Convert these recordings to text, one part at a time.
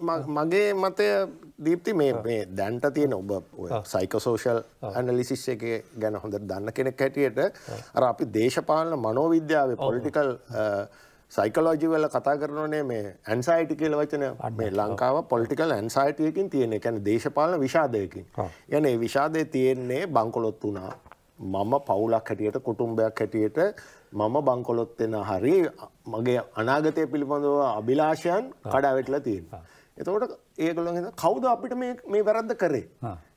මගේ මතය දීප්ති මේ මේ දැන්ට තියෙන ඔබ සයිකසෝෂල් ඇනලිසිස් එක ගැන හොඳ දන්න කෙනෙක් හැටියට අර අපි දේශපාලන මනෝවිද්‍යාව පොලිටිකල් සයිකලෝජිවල කතා කරනේ මේ ඇන්සයිටි කියල වචන. මේ ලංකාව පොලිටිකල් ඇන්සයිටයකින් තියෙන. එකැන දේශපාලන විෂාදයකින්. යන ඒ විෂාදය තියෙන්නේ බංකොලොත් වුණා. මම පවුලක් හැටියට කුටුම්බයක් හැටියට මම බංකොලොත්වෙන හරි මගේ අනාගතය පිළිබඳව අභිලාශයන් කඩාවෙටලා තියෙන. එතකොට ඒගොල්ලන් කවුද අපිට මේ වැරද්ද කරේ.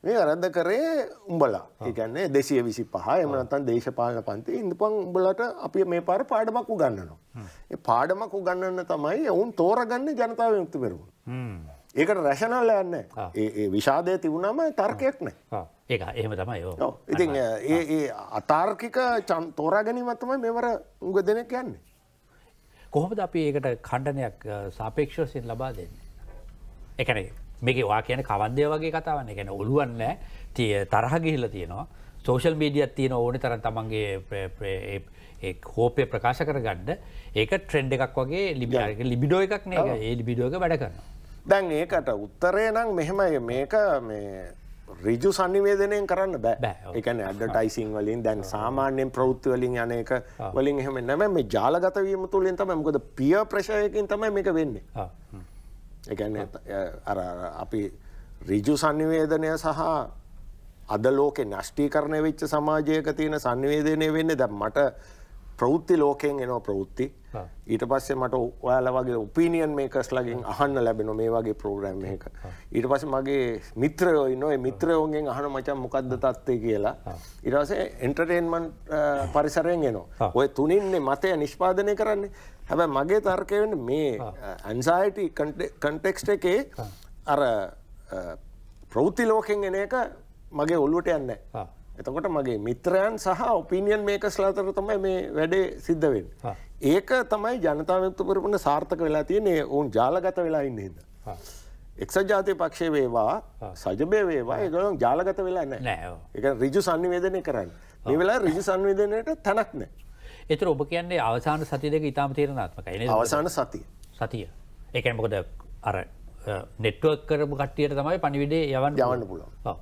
මේ වැරද්ද කරේ උඹලා ඒකන්නේ දෙසිය විසි පහ එමනත්තන් දේශපාලන පන්ති ඉඳපන් උඹලට අපි මේ පාර පාඩමක් උගන්නනවා. ඒ පාඩමක් උගන්නන්න තමයි ඔවුන් තෝරගන්න ජනතාව යුක්තු පෙරුණ. ඒකට රැශනල්ල යන්න ඒ විෂාදය තිබුණම තර්කයක් නෑ. ඒ එහෙම තමයි යෝ ඉතින් ඒ අතාර්කික තෝරා ගැනීමත්තම මෙවර උග දෙනෙක් යන්නේ. කොහොමද අපි ඒකට කණ්ඩනයක් සාපේක්ෂවසින් ලබා දෙන්නේ. එකන මේක වා කියන කවන්දය වගේ කතාවන්න එකැන ඔළුවන්න තිය තරහ ගිහිල්ල තියෙනවා. සෝෂල් මීඩියත් තියෙන ඕන තරන් තමන්ගේ හෝපය ප්‍රකාශ කර ගණ්ඩ ඒක ට්‍රෙන්ඩ් එකක් වගේ ලිබික ලිබිඩෝ එකක් නෑ ඒ ලිබිඩෝක වැඩ කරන. දැන් ඒකට උත්තරේ නම් මෙහෙමයි. මේක මේ රිජු සනිවේදනයෙන් කරන්න බෑ. එකන ඇඩටයිසිං වලින් දැන් සාමාන්‍යයෙන් ප්‍රෞත්ති වලින් යන එක වලින් එහෙම නැම මේ ජාලගතවීම තුළින් තම මොකද පිය ප්‍රශයකින් තමයි මේක වෙන්නේ. එකන අර අපි රිජු සංනිවේදනය සහ අද ලෝකෙ නෂ්ටී කරණය වෙච්ච සමාජයක තියෙන සංනිවේදනය වෙන්න දැ මට ප්‍රෞත්ති ලෝකෙන් එනවා ප්‍රෞත්ති ඊට පස්සේ මට ඔයාල වගේ උපීනියන් මේකස් ලගින් අහන්න ලැබෙන මේ වගේ ප්‍රෝග්‍රම් එක. ඊට පස්ස මගේ මිත්‍රයෝ නොයි මිත්‍රයෝගෙන් අහන මචන් මොකක්ද තත්වය කියලා. ඉරසේ එන්ටර්ටේන්මන් පරිසරයෙන් එනවා. ඔය තුනින්නේ මතය නිෂ්පාදනය කරන්නේ. හැබැ මගේ තර්කයවෙන්න මේ ඇන්සයිට කන්ටෙක්ස්ට එකේ අර ප්‍රෞති ලෝකෙන් එන එක මගේ ඔල්ලුට යන්න එතකොට මගේ මිත්‍රයන් සහ ඔපිනියන් මේකස් අතර තමයි මේ වැඩේ සිද්ධවෙන්. ඒක තමයි ජනතාවයක්තු කරපන සාර්ථක වෙලා තියනේ ඔවුන් ජාලගත වෙලා ඉන්නද. එක්ස ජාතිය පක්ෂය වේවා සජබය වේවා ඒගලන් ජාලගත වෙලා නෑ එක රිජු සංනිවේදනය කරන්න. මේ වෙලා රිජු සංවිධනයට තැනක් නෑ. එතර ඔබ කියන්නේ අවසාන සති දෙක ඉතාම තේරනාත්මකයි අවසාන සතිය. සතිය. ඒකැන් මොකද අර නෙට්ුවක් කරපු කට්ටියට තමයි පනිවිඩේ යවන්න යවන්න පුළුවන්.